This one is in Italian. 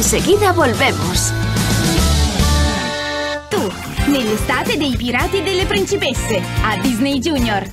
Enseguida volvemos. Tu, nell'estate dei pirati e delle principesse, a Disney Junior.